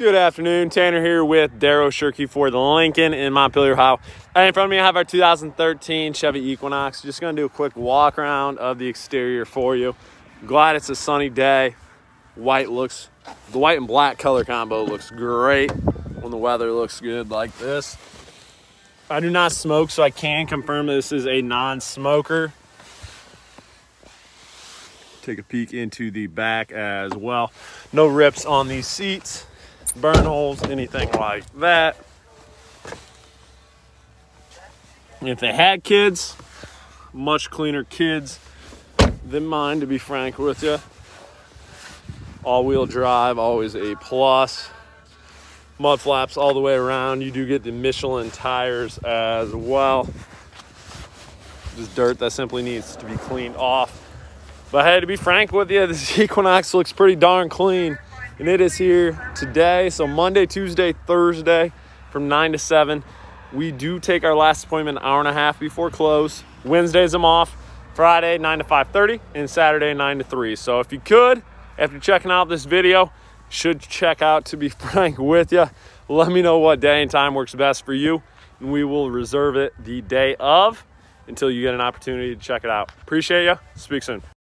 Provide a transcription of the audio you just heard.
Good afternoon, Tanner here with Darrow Shirky for the Lincoln in Montpelier, Ohio. And in front of me, I have our 2013 Chevy Equinox. Just gonna do a quick walk around of the exterior for you. Glad it's a sunny day. White looks, the white and black color combo looks great when the weather looks good like this. I do not smoke, so I can confirm this is a non-smoker. Take a peek into the back as well. No rips on these seats burn holes, anything like that. If they had kids, much cleaner kids than mine, to be frank with you. All-wheel drive, always a plus. Mud flaps all the way around. You do get the Michelin tires as well. Just dirt that simply needs to be cleaned off. But hey, to be frank with you, this Equinox looks pretty darn clean and it is here today. So Monday, Tuesday, Thursday from 9 to 7. We do take our last appointment an hour and a half before close. Wednesdays I'm off. Friday 9 to 5:30 and Saturday 9 to 3. So if you could, after checking out this video, should check out to be frank with you. Let me know what day and time works best for you and we will reserve it the day of until you get an opportunity to check it out. Appreciate you. Speak soon.